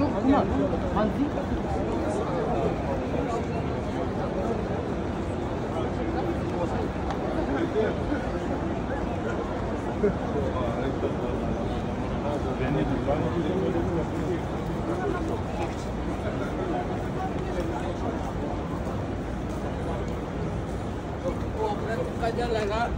그렇구만. 안지? Callarla,